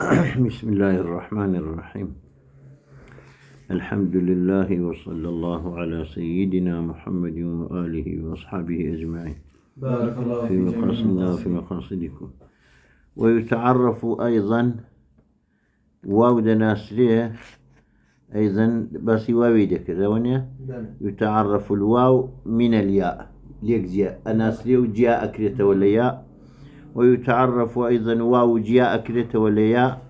بسم الله الرحمن الرحيم الحمد لله وصلى الله على سيدنا محمد وآله وأصحابه أجمعين بارك الله في مقاصدنا وفي مقاصدكم ويتعرف أيضا واو دناسرية أيضا بس واوي ذكر بلى. يتعرف الواو من الياء ليك جاء أناسرية وجاء أكريت ولا ياء ويتعرف أيضا واو جاء أكريت ولا ياء.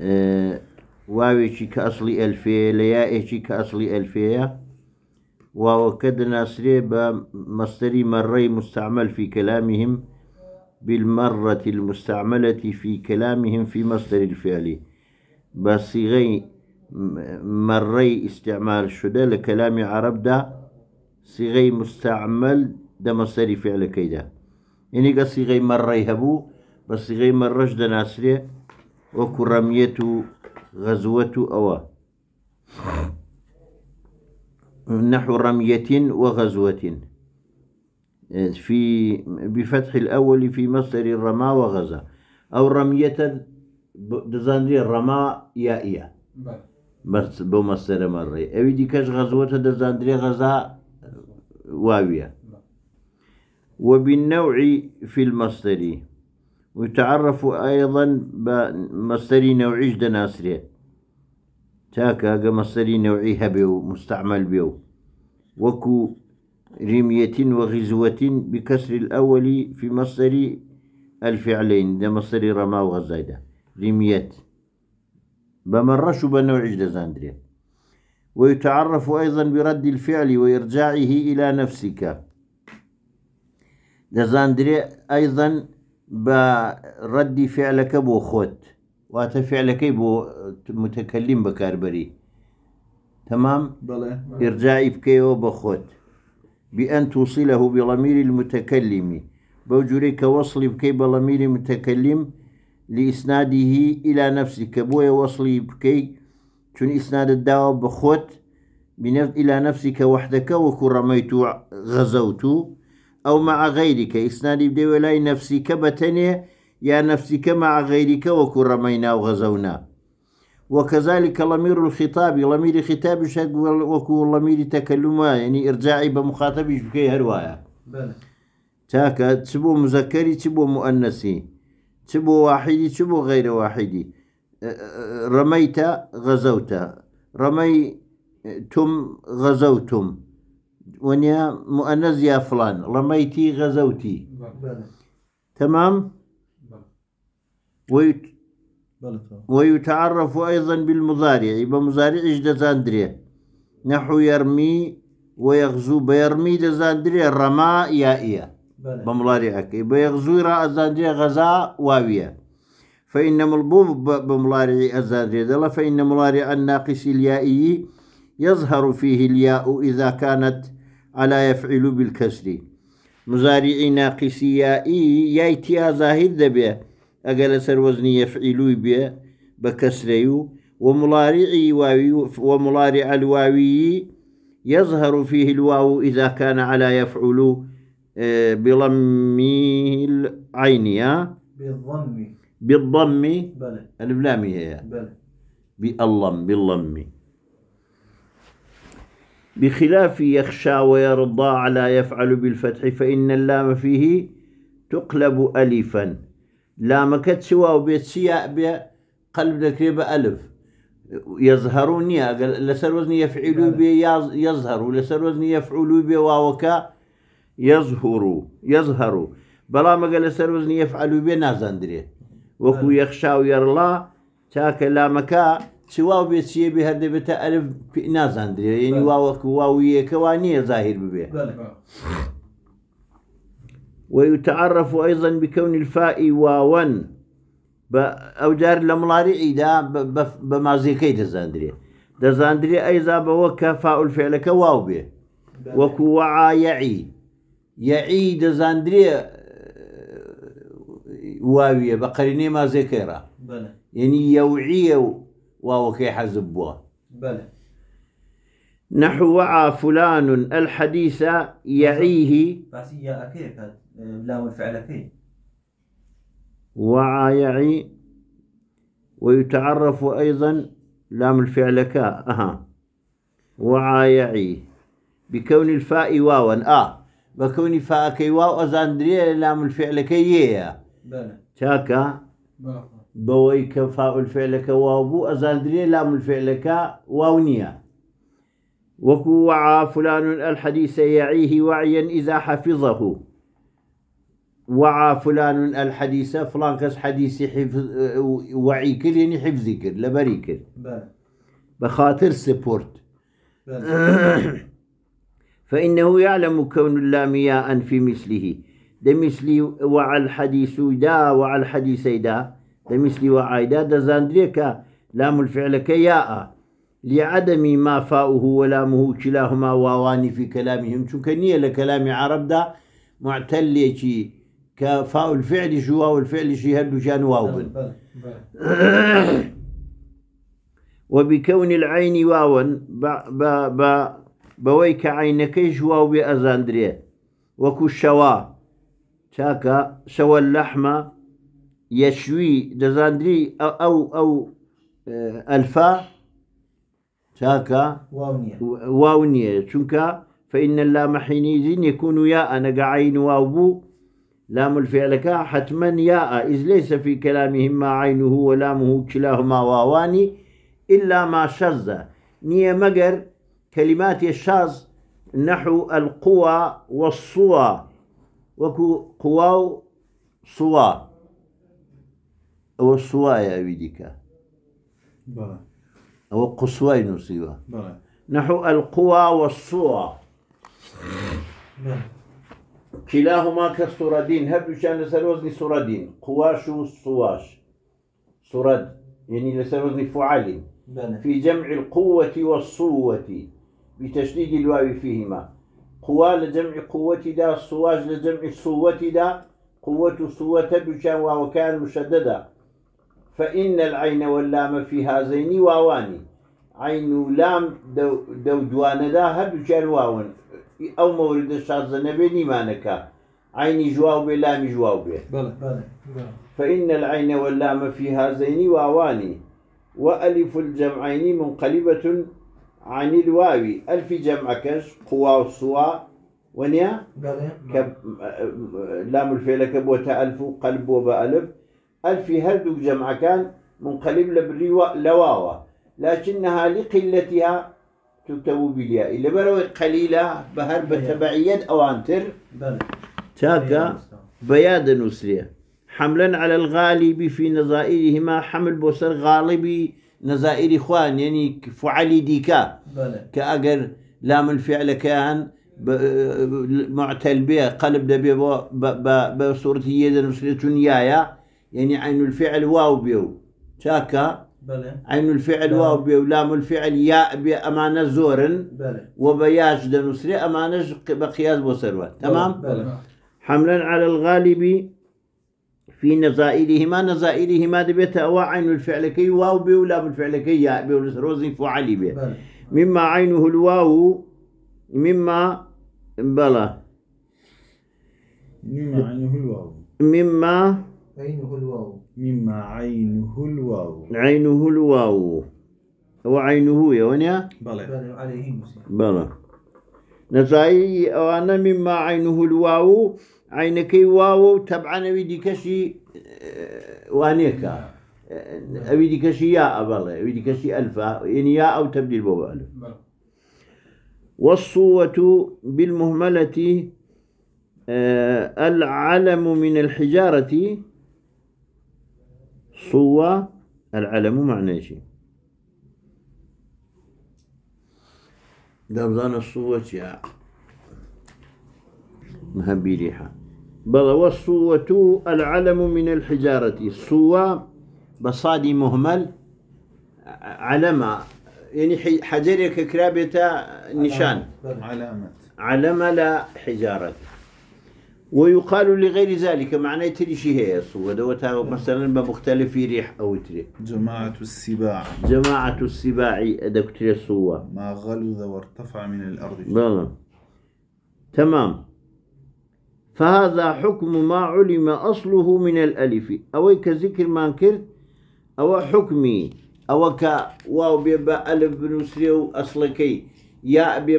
آه واوي كأصلي ألفية لياء كأصلي ألفية وكد ناصري بمصدر مري مستعمل في كلامهم بالمرة المستعملة في كلامهم في مصدر الفعل. بصيغي مري استعمال شده لكلام عرب ده صيغي مستعمل ده مصدر فعل كيدا يعني قد صيغي مري هبو بس صيغي مرش ده ناصري وكرمية غزوة أواه نحو رمية وغزوة في بفتح الأول في مصدر الرمى وغزا. أو رمية دزاندري الرمى يائية. بس بمصدر مرة. أو دي كاش غزوة دزاندري غزا واوية وبالنوع في المصدر. ويتعرف أيضا بمصدر نوعي دناسري تاكا مصدري نوعي هبيو مستعمل بيو. وكو رمية وغزوة بكسر الأول في مصدر الفعلين. ده مصدر رما وغزايدة رمية. بمرش بنوع دزاندريا ويتعرف أيضا برد الفعل وإرجاعه إلى نفسك. دزاندريا أيضا برد فعلك بو خوت وأت فعلك بو متكلم بكاربري. تمام؟ بلى. إرجاعي بكيو بخوت بأن توصله بضمير المتكلم. بوجريك وصل بكي بضمير المتكلم لإسناده إلى نفسك. بوي وصلي بكي شن إسناد الدعوة بخوت. إلى نفسك وحدك وكن رميت غزوت أو مع غيرك. إسنادي بدي ولاي نفسك بتني يا نفسك مع غيرك وكن رمينا وغزونا. وكذلك ضمير الخطاب ضمير خطاب شك وكو ضمير تكلم يعني إرجاعي بمخاطب بكي هروايا. تاكا تبو مذكري تبو مؤنثي تبو واحدي تبو غير واحدي رميت غزوت. رميتم غزوتم. ونيا مؤنث يا فلان رميتي غزوتي. تمام. ويت. ويتعرف أيضا بالمضارع بمضارع دزاندريا نحو يرمي ويغزو بيرمي دزاندريا رما يائية. بمضارعك بيغزو راء الزاندريا غزا واوية فإن ملبوب بمضارع الزاندريا دلا فإن مضارع الناقص اليائي يظهر فيه الياء إذا كانت على يفعل بالكسر. مزارع ناقص يائي يايتيا ظاهر دبيه أقل سر وزني يفعلوا به بكسريو. ومضارعي واوي ومضارع الواوي يظهر فيه الواو إذا كان على يفعل آه، بضم العين يا؟ بالضم. بالضم. بلى. البلامية يا بلى. بالضم بالضم بخلاف يخشى ويرضى على يفعل بالفتح فإن اللام فيه تقلب ألفا. لام كتسوا وبيت سياء بقلب ذكري بألف يظهرون يا قال لسر وزن يفعلوا به يظ- يظهر لسر وزن يفعلوا به واوكا يظهر يظهر بلا ما قال لسر وزن يفعلوا به نازندري. وكو يخشى ويرلا تاك لامكا سوا بيت سياء بهذا بتا ألف نازندري يعني بلى. واوك واوية كوانية ظاهر به بلى. ويتعرف أيضا بكون الفاء واوا أو جار لمضارعي دا ب- ب- بمازيكي دزاندري دزاندري أيضا بوكا فاء الفعل كواو به بلى. وكو وعى يعي يعي دزاندري آه، واوية بقريني ما ذكرها بلى. يعني يوعية واو كي حزبوها بلى. نحو وعى فلان الحديث يعيه. بس هي أكيد لام الفعل أكيد. وعى يعي ويتعرف أيضا لام الفعل كا أها. وعايعي بكون الفاء واوا آه بكون فاء كي واو أزاندري لام الفعل كي بلى تاكا بلى بوي كفاء الفعل كواو بو أزاندري لام الفعل واونيا وكو وعى فلان الحديث يعيه وعيا إذا حفظه. وعى فلان الحديث فلان كس حديث حفظ وعي كل يعني حفظ كر لبري بلى بخاطر سبورت. فإنه يعلم كون اللام ياء في مثله. ده مثلي وعى الحديث دا وعى الحديث دا. ده مثلي وعى دا ده زاندريكا لام الفعل كياء لعدم ما فاؤه ولامه كلاهما واوان في كلامهم شو كنية لكلام عرب دا معتل يجي كفاء الفعل شو واو الفعل شي هدو شان واو وبكون العين واوا بويك عينكيش واو بأزاندريا وكو الشوا شاكا شوى اللحم يشوي دزاندري أو أو, أو آه، ألفا شاكا واونية واونية شنكا؟ فإن اللام حينئذ يكون ياء. نقع عين واو بو. لام الفعل كا. حتما ياء. إذ ليس في كلامهم ما عينه ولامه كلاهما واوان إلا ما شذ. نية مقر. كلمات الشاذ نحو القوى والصوى. وكو قواو صوى. يا أبيدك بلى أو قصوى نصيبه بلى نحو القوى والصوى كلاهما كالسردين هب شان لسر وزن سردين قواش والصواش سرد يعني لسر وزن فعال في جمع القوة والصوة بتشديد الواو فيهما قوى لجمع قوة دا الصواج لجمع الصوة دا قوة صوة بشان وكان مشددة فإن العين واللام في هذين واوان عين لام دو, دو جوان دا بشان واون. أو مورد الشاذ نبي مانكا عين جواو بي لام جواو بي بلى بلى فإن العين واللام في هذين واوان وألف الجمعين منقلبة عن الواو. ألف جمع كش قوى والصوى ونيا؟ بلى لام الفعل كبوتا ألف قلب وبألف. ألف هردك جمع كان منقلب لبريوة لواوة لكنها لقلتها تكتب بالياء لبروي قليلة بهر بتبعية أو عنتر بلى تاكا بياد نسرية. حملا على الغالب في نظائرهما حمل بوسر غالبي نظائر إخوان يعني فعلي ديكا. كأجر لام الفعل كان معتل به قلب دبي بصورة يد نسرة يايا يعني عين الفعل واو بيو. شاكا؟ بلى. عين الفعل واو بيو. لام الفعل ياء بأمانة زورن. بلى. وبياج دنسري أمانة بقياس بوسروات تمام؟ بلى. حملا على الغالب في نظائرهما نظائرهما دبيت أو عين الفعل كي واو بي ولا الفعل كي ياء بي روزي فعلي بي. بلى. مما عينه الواو مما بلا مما عينه الواو. مما عينه الواو. مما عينه الواو. عينه الواو. هو عينه يا ونيا بلى. بلى عليه أو أنا مما عينه الواو. عينكي واو. تبعا بدي كشي آه، وانيكا أبيدي كشي ياء بلا أبيدي كشي ألفا يعني ياء أو تبديل بابا ألف. بلى. والصوة بالمهملة آه، العلم من الحجارة. صوة العلم معنى شيء دبضان الصوة يا مهبي ريحة. بل والصوة العلم من الحجارة. الصوة بصادي مهمل علم يعني حجرك كرابة نشان. علامة. علم لا حجارة. ويقال لغير ذلك معناه تري شيء هي الصوة دوتها مثلا بمختلف ريح أو تري. جماعة السباع. جماعة السباع دكتور الصوة ما غلظ وارتفع من الأرض. بلى. تمام. فهذا حكم ما علم أصله من الألف. أو كذكر ما أنكرت؟ ئەوە حکمی ئەوە کە واو بێ بە ئەلف بنووسێ و ئەسڵەکەی یا بێ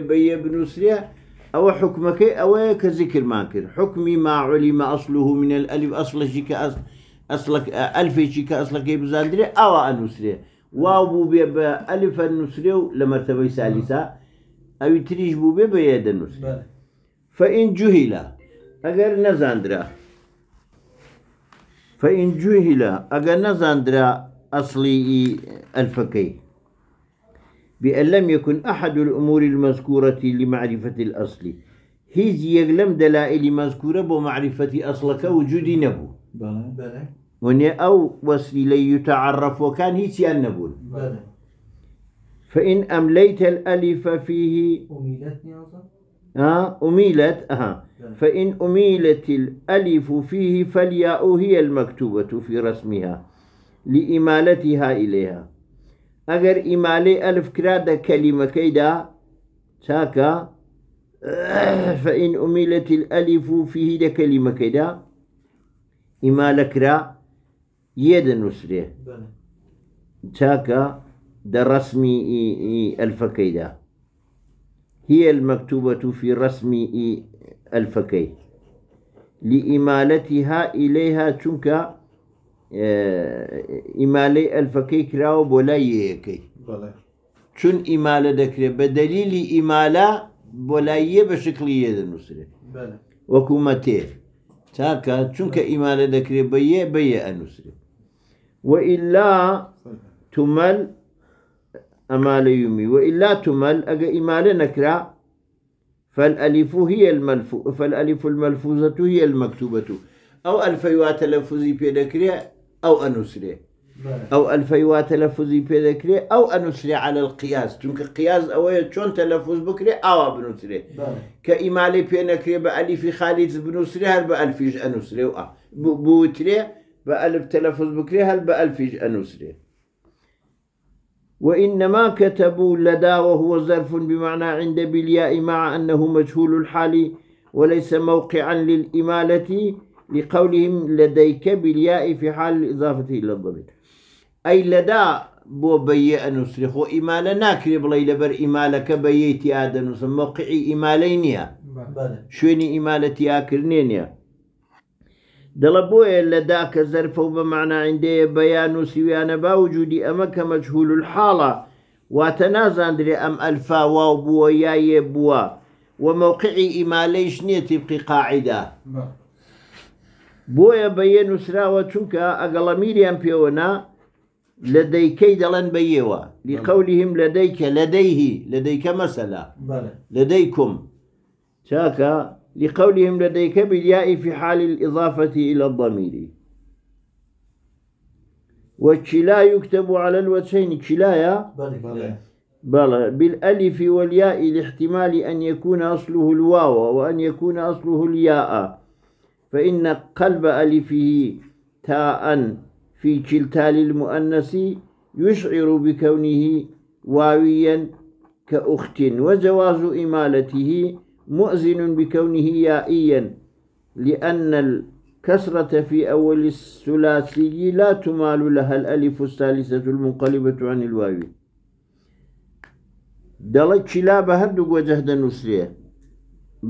ئەوە حکومەکەی ئەوەیە کە زیکرمان کرد حکمی ماعلیمە ئەسلوه من الألف ئەسڵەشی کە ئەس ئەسڵک ئەلفێکی کە ئەسڵەکەی بزاندرێ ئەوە ئەنووسێ واو بوو بێ بە ئەلفە نووسێ و لە مرتبەی سالیسا ئەوی تریش بوو بێ بە یە دەنووس بله فإن جهل أجر نزاندرا. فإن جهل أجر نزاندرا أصلي الفكي بأن لم يكن أحد الأمور المذكورة لمعرفة الأصل. هيز يقلم دلائل مذكورة بمعرفة أصلك وجود نبو. بله بله وني أو وسيلة يتعرف وكان هيس نبون بله فإن أمليت الألف فيه أصلا ها؟ أميلت أها. فإن أميلت الألف فيه فالياء هي المكتوبة في رسمها لإمالتها إليها. كلمة كيدا ساكا فإن أميلت الألف فيه ده كلمة كيدا إمالة كرا يد نسره بله. تاكا ده رسمي الفكيدة هي المكتوبة في رسم الفكي لإمالتها إليها تنكا إمالي الفكي كراو بولا يكي بله. چون إمالة دكري بدليل إمالة بولا بشكل يد النسرة بله. وكومتي تاكا چونك إمالة دكري بيه بيه النسرة وإلا تمل أمال يمي وإلا تمل أجا إمال نكرا فالألف هي الملف فالألف الملفوظة هي المكتوبة أو الفيوات تلفظي بيدكري أو أنسري أو الفيوات تلفظي بيدكري أو أنسري على القياس. تونك قياس أو شون تلفظ بكري أو بنسري كإمالي بينكري بألف خالد بنسري هل بألفيج أنسري ب- بوتري بألف تلفظ بكري هل بألفيج أنسري وإنما كتبوا لدى وهو ظرف بمعنى عند بالياء مع أنه مجهول الحال وليس موقعا للإمالة. لقولهم لديك بالياء في حال الإضافة إلى الضمير. أي لدى بو بيئ نسرخ وإمالة ناكري بلي لبر إمالة كبيتي آدم موقعي إمالينيا بله شوێنی ئیمالەتی ئاکردنێنە دەڵە بۆیە لە داکە زەرفە و بە معنا عندەیە بەیان و سیویانە باوجودی ئەمە کە مەجهول الحاڵە واتە نازاندرێ ئەم ئەلفا واو بووە یایە بووە و مووقعی ئیمالەیش نییە تیبقی قاعدا بله بۆیە بەیە نووسراوە پێوەنا لە دەیکەی دەڵێن بەیەوە لیقەولیم لە دەیکە لە دەیهی لە دەیکە مەسەلا. بله. لديكم شاكا لقولهم لديك بالياء في حال الإضافة إلى الضمير والشلا يكتب على الوجهين بله بلى بالألف والياء لاحتمال أن يكون أصله الواو وأن يكون أصله الياء. فإن قلب ألفه تاء في كلتا للمؤنث يشعر بكونه واويا كأخت وجواز إمالته مؤذن بكونه يائيا لأن الكسرة في أول الثلاثي لا تمال لها الألف الثالثة المنقلبة عن الواو. دەڵێ چیلا بە هەردوو گۆجەه دەنووسێ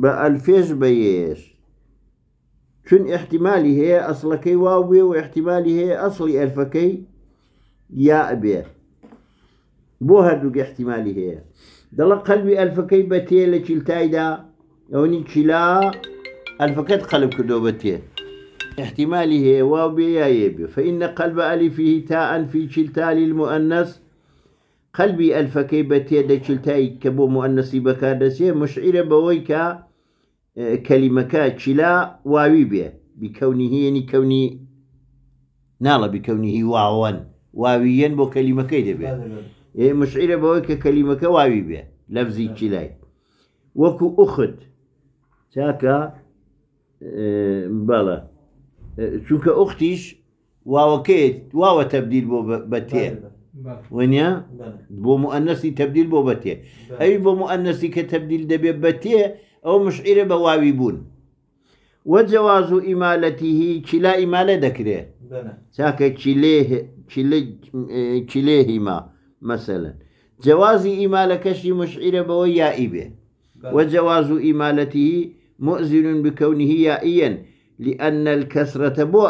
بە ئەلفێش بەیەش چون احتیممالی هەیە ئەسڵەکەی واو بێ و احتیممالی هەیە ئەسڵی ئەلفەکەی یا ئەبێ. بۆ هەردوو احتیممالی هەیە. دەڵە قەلبی ئەلفەکەی بەتێ لە چیلتایدا ئەوەنی چیلا ئەلفەکەت قەلب کردو بەتێ احتمالي هي واو بي يا يبي فإن قلب ألفه تاء في شلتا للمؤنث قلبي ألفكي بتي دا شلتاي كبو مؤنثي بكادسي مشعرة بويكا شلا واوي بي بكونه يعني كوني نالا بكونه واوا واويا بو كلمة كيدا بي إيه مشعرة بويكا كلمة كواوي بي لفظي شلاي وكو أخت. تاكا آه، بلا چونکە ئوختیش واوەکەیت واوە تبدیل بۆ بە- بەتێ بله بله وەنیا بله بۆ مؤنسی تبدیل بۆ بەتێ بله ئەوی بۆ مؤنسی کە تبدیل دەبێت بەتێ ئەو مشعرە بە واوی بوون. وەجەواز و ئیمالەتیهی چیلا ئیمالە دەکرێت؟ چاکە چیلێ كلي كليهما مثلا جواز إمالة كشي مشعرة بويا إبه وجواز إمالته مؤذن بكونه يائيا لأن الكسرة بو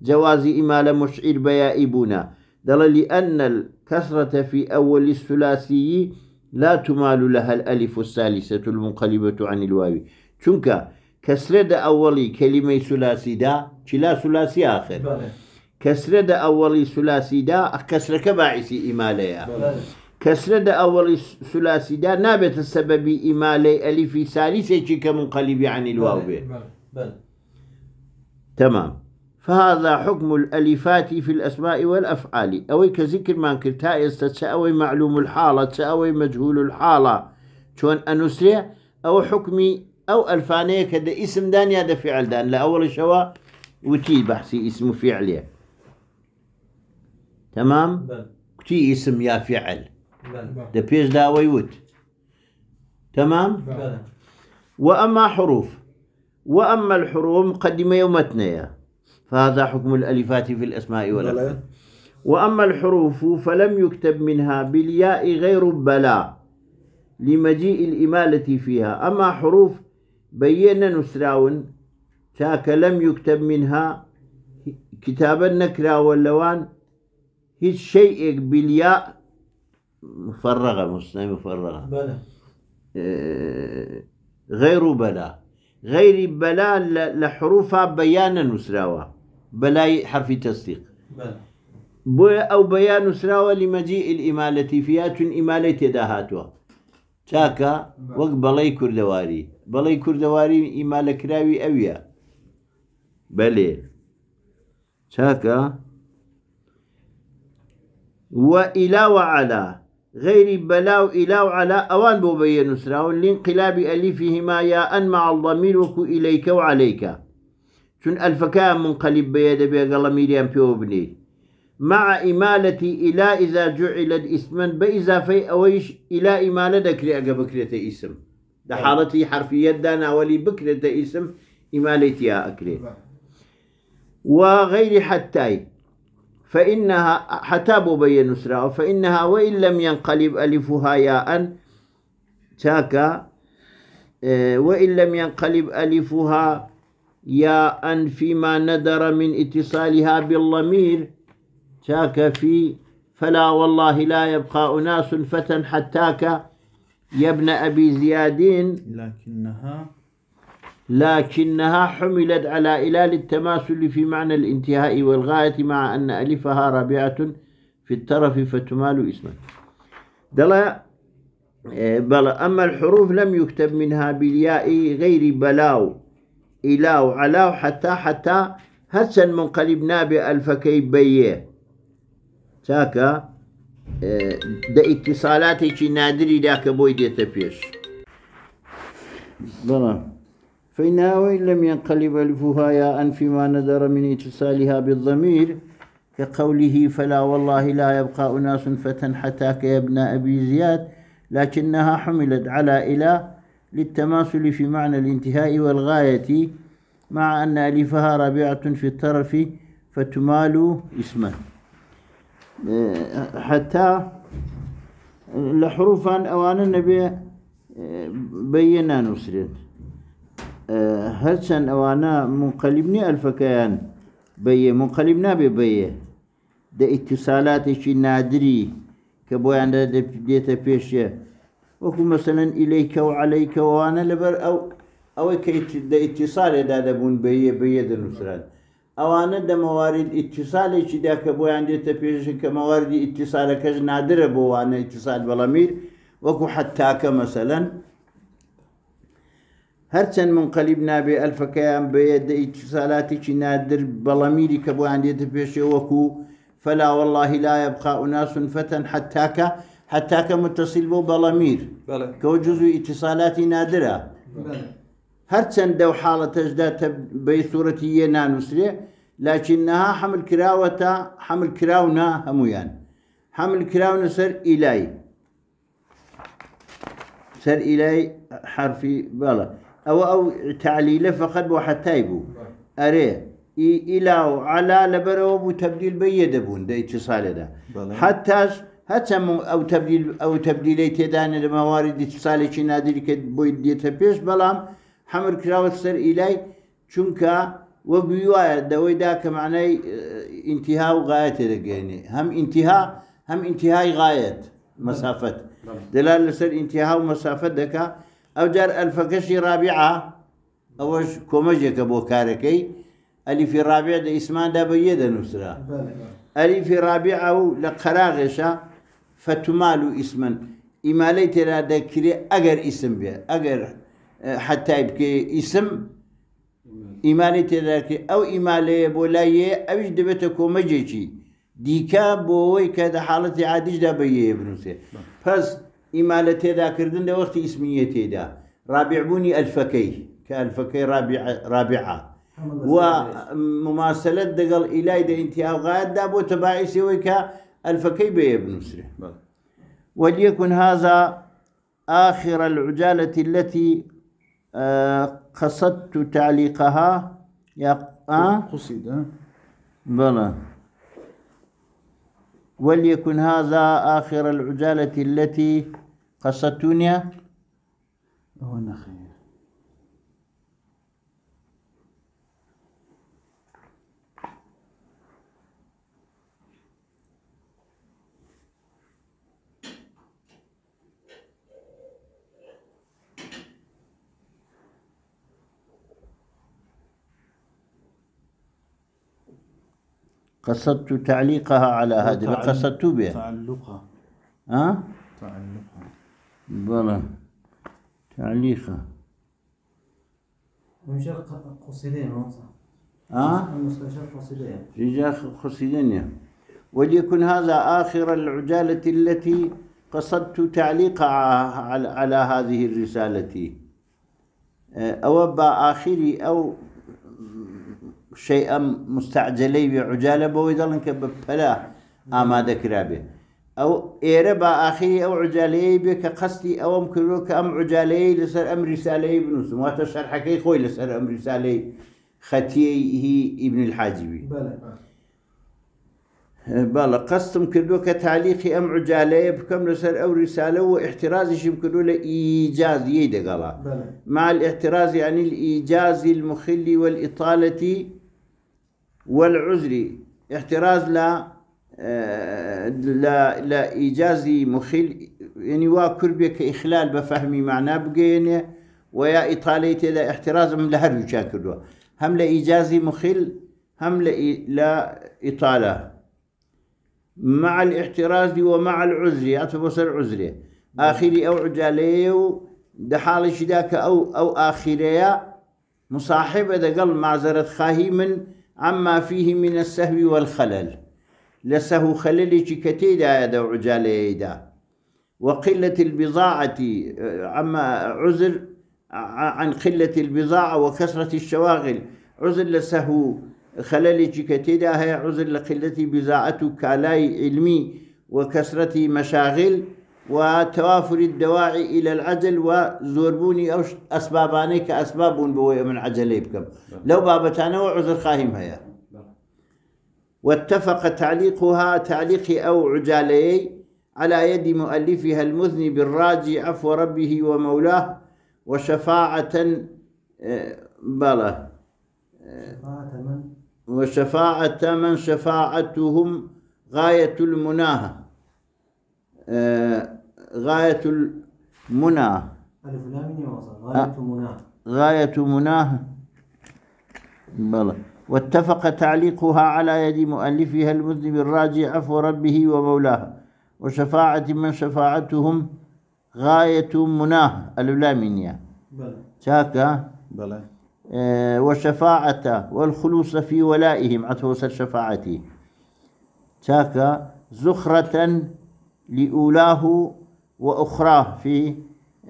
جواز إمالة مشعر بيائبنا دل لأن الكسرة في أول الثلاثي لا تمال لها الألف الثالثة المنقلبة عن الواو. چونك كسرة أولي كلمة ثلاثي دا كلا ثلاثي آخر. كسرة أولي ثلاثي دا كباعث إمالة بله. كسرة أولي ثلاثي دا نابت السبب إمالة ألف ثالثة كمنقلب عن الواو. بله. تمام. فهذا حكم الألفات في الأسماء والأفعال. أوي كذكر ما كرتا يستسأوي معلوم الحالة تأوي مجهول الحالة. شون أنسرع؟ أو حكمي أو ألفانية كده اسم دان يا ده فعل دان. لأول شوا وتي بحثي اسم فعل تمام؟ بله تي اسم يا فعل. ده بيش داوي وت. تمام؟ بله وأما حروف. وأما الحروف مقدمة يومتنا فهذا حكم الألفات في الأسماء والأفعال وأما الحروف فلم يكتب منها بالياء غير بلا لمجيء الإمالة فيها. أما حروف بينا نسراون شاك لم يكتب منها كتاب النكرة واللوان هيج شيء بالياء مفرغة مسلمة مفرغة. بله آه، غير بلا غير بلا لحروفها بيانا نسراوة. بلا حرف تصديق. بله بو أو بيان نسراوة لمجيء الإمالة فيها تن إمالة تداهاتها تاكا وق بلاي كردواري بلاي كردواري إمالة كراوي أويا بلي تاكا وإلى وعلى غير بلا وإلى وعلى أوان بو بيان نسراوة لانقلاب ألفهما ياء مع الضمير وكو إليك وعليك شن الفكاء منقلب بيد بيقال ميريان بيو بني مع إمالة إلى إذا جعلت اسما بإضافة أويش إلى إمالة ذكر أجا بكرة إسم. ده حالتي حرفية دانا ولي بكرة إسم إمالة يا أكري. وغير حتى فإنها حتى بين نسرا فإنها وإن لم ينقلب ألفها ياء شاكا آه، وإن لم ينقلب ألفها ياء فيما ندر من اتصالها بالضمير شاك في فلا والله لا يبقى أناس فتى حتاك يا ابن أبي زياد لكنها لكنها حملت على إلال التماثل في معنى الانتهاء والغاية مع أن ألفها رابعة في الطرف فتمال اسما دلا إيه، بلا أما الحروف لم يكتب منها بالياء غير بلاو. إلاو علاو حتى حتى هسا منقلبنا بألفكي بيه. تاكا إيه، ده اتصالاتي نادري داك بوي ديتا بيش بلا فإنها وإن لم ينقلب ألفها ياء فيما ندر من اتصالها بالضمير كقوله فلا والله لا يبقى أناس فتى حتاك يا أبي زياد لكنها حملت على إلى للتماثل في معنى الانتهاء والغاية مع أن ألفها رابعة في الطرف فتمال اسما. إيه، حتى لحروفا أوان النبي إيه، بينا نسرت هرچەند ئەوانە منقلبنی ئەلفەکەیان بەیە منقلب نابێ بەیە دە ئیتیسالاتێکی نادری کە بۆیان دێتە پێشە وەکو مەسەن ئیلەیکە و عەلەیکەوانە لەبەر ئەو ئەوەی کە ئیت- دە ئیتیسالێدا دەبوون بەیە بەیە دەنووسران ئەوانە دە مەوارد ئیتیسالێکیدا کە بۆیان دێتە پێشن کە مەواردی ئیتیسالەکەش نادرە بۆ وانە ئیتیسال بەڵەمیر وەکو حتاکە مەسەلەن هەرچەند منقلب نابێ ئەلفەکەیان بەیە ئیتیسالاتێکی نادر بەڵەمیری کە بۆیان دێتە وەکو فلا والله لا يبقى أناس فتى حتاك حتاك متصل بو بەڵەمیر. بله. کەەوە جزوی ئیتیسالاتی نادرە بله. دەو حاڵەتەشدا بەی سوورەتی یە نانووسێ لاچینەها حمل کراوەتە حمل کراونە هەمویان. حمل کراونە سەر ئیلای. سەر ئیلای حرفی بەڵە. ئەوە ئەو تعلیلە فقط بوو. ئەرێ إي- إلى وعلى لبرو أبو تبديل بيدبون ده اتصال ده بلى. حتى حتى م- أو تبديل أو تبديلي تدان الموارد اتصالي شي نادر كد بويد ديتا بيش بلام حمر كراوت سر إلي چونكا وقيوا دوي دا كمعني آه، انتهاء وغاية دقيني هم انتهاء هم انتهاء غاية مسافة دلالة سر انتهاء ومسافة دكا أو جار الفكشي رابعة أوش كومجيك أبو كاركي اللي في الرابع ده اسمان دا بيدا نسرا بله. اللي في رابعه لقراغشة فتمال اسما إمالي ترى ذكري أجر اسم به أجر آه، حتى يبكي اسم. إمالي ترى ذكري أو إمالي بولاية أو جدبتكو مجيشي ديكا بوي كذا حالة عادج دا بيه بنوسي بس إمالة تدا كردن ده وقت اسمية تدا رابع بوني ألفكي. كألفكي رابعة. رابعة ومماثلة دقل إلى ده انتهاء غاية دابو تباعي سوي كالفكي بيه بنوسي بلى. وليكن هذا آخر العجالة التي آه، قصدت تعليقها يا آه؟ قصد ها؟ بلى وليكن هذا آخر العجالة التي قصدتني هو النخيل قصدت تعليقها على هذه قصدت بها. تعلقها. ها؟ تعلقها. بلى تعليقها. ومشي قصيدين ها؟ المستشار قصيدين. رجال خصيدين وليكن هذا آخر العجالة التي قصدت تعليقها على, على هذه الرسالة. أو بآخري أو شيئا مستعجلي بعجالة بويدلن كبفلا أما ذكرابه أو إيرا بآخري أو عجالي بك قصدي أو عجالي لسر أم رسالي بنوس ما تشرح كي خوي لسر أم رسالي ختيه ابن الحاجبي. بله بلا قصتم كردو كتعليقي أم عجالي بكم لسر أو رسالة واحترازي شمكدو لإيجاز يدي قلا بله مع الاحتراز عن الإيجاز المخل والإطالة والعذر احتراز لا لا لا إيجاز مخل يعني واكر بك إخلال بفهمي معناه بقين ويا إطالة لا احتراز من لهر شاكروا هم لإيجاز مخل هم لا إطالة. مع الاحتراز ومع العذر أتبصر عذره آخري أو عجالي ده حال شداك أو أو آخرية مصاحبة ده قل معذرة خاهي من عما فيه من السهو والخلل. لسه خلل شكتي ده عجالي ده وقلة البضاعة عما عذر عن قلة البضاعة وكثرة الشواغل. عذر لسه خلل شكتيدا هي عذر لقلة بضاعة كالاي علمي وكثرة مشاغل. وتوافر الدواعي إلى العجل وزوربوني أو أسباباني كأسباب بوي من عجلي بكم. لو بابتانا وعذر خاهم هيا. واتفق تعليقها تعليق أو عجالي على يد مؤلفها المذنب الراجي عفو ربه ومولاه وشفاعة آه، بلى وشفاعة من شفاعتهم غاية المناهة. غاية المنى. ألف لام ميم وصل. غاية مناه غاية مناه بلى. واتفق تعليقها على يد مؤلفها المذنب الراجي عفو ربه ومولاه. وشفاعة من شفاعتهم غاية مناه الأولامينيا بله شاكا بلى. آه، وشفاعة والخلوص في ولائهم عطوس الشفاعة شاكا زخرة لأولاه وأخراه في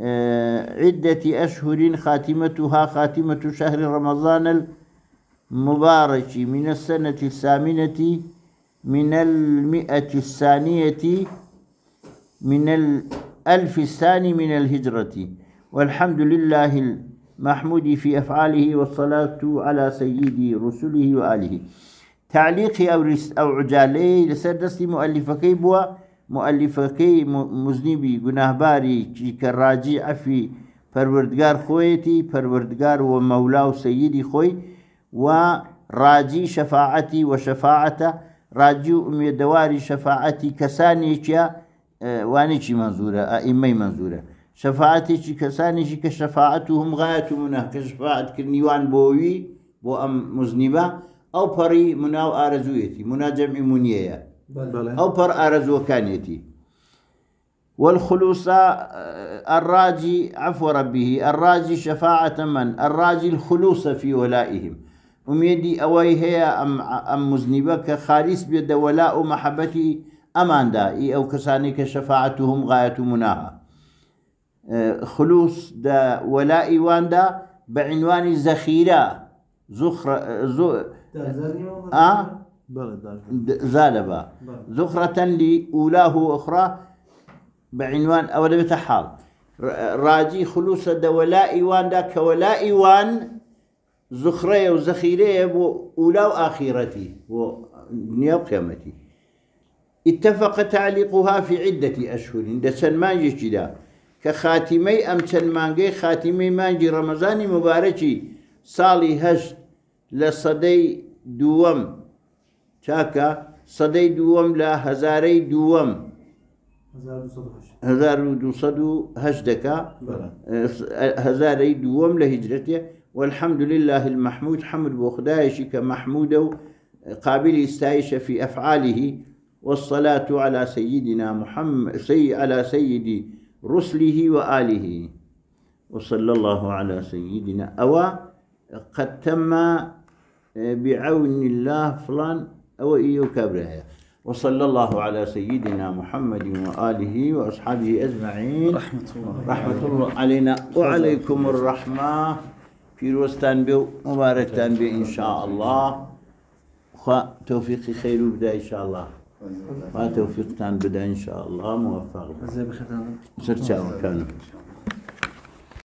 آه، عدة أشهر خاتمتها خاتمة شهر رمضان المبارك من السنة الثامنة من المئة الثانية من الألف الثاني من الهجرة. والحمد لله محمود في أفعاله والصلاة على سيد رسله وآله. تعليقي أو عجالي لسر دستي مؤلفكي بوا مؤلفەکەی مزنیبی گوناهباری کە ڕاجی ئەفی پەروردگار خۆیەتی پەروردگار و مەولا و سەیدی خۆی و ڕاجی شەفاعەتی و شەفاعەتە. ڕاجی و ئومێدەواری شەفاعەتی کەسانێکە وانێکی منزورە ئائیمەی منزورە شەفاعاتێکی کەسانێکی کە شەفاعت و هەمغایەت و منە کە شفاعتکردنیوان بۆوی بۆ ئەم مزنیبە ئەو پەڕی مناو ئارەزوویەتی مناجەمی مونیەیە. أو بر آرزوكانيتي والخلوص آه، الراجي عفو ربه الراجي شفاعة من الراجي الخلوص في ولائهم. أميدي أوي هي أم, أم مذنبك خالص بيد ولاء محبتي أمان دائي أو كسانك شفاعتهم غاية مناها آه، خلوص دا ولاء واندا بعنوان زخيرة زخرة آه، زو آه؟ زالبا. ذخرة لأولاه وأخرى بعنوان أول بتحال راجي خلوص دولاء وان دا كولاء وان زخرية وزخيرية بو أولى وآخرتي ودنيا وقيامتي اتفق تعليقها في عدة أشهر. دا سلمان جدا كخاتمي أم سلمانجي خاتمي مانجي رمضان مباركي صالي هشت لصدي دوم چاکە سەدەی دووەم لە هەزارەی دووەم. 1200 دەکا. بلى هەزارەی دووەم لە هیجرەتێ. والحمد لله المحمود حمد بۆ خدایشی قابل استایشە في أفعاله والصلاة على سيدنا محمد سي على سيد رسله وآله وصلى الله على سيدنا أو قد تم بعون الله فلان أو إيو كبرها. وصلى الله على سيدنا محمد وآله وأصحابه أجمعين. رحمة الله رحمة الله علينا. وعليكم الرحمة. في روستان بو مباركتان بي إن شاء الله. خا توفيقي خير بدا إن شاء الله. ما توفيقتان بدا إن شاء الله. موفق. زي بختام سرچاو كانوا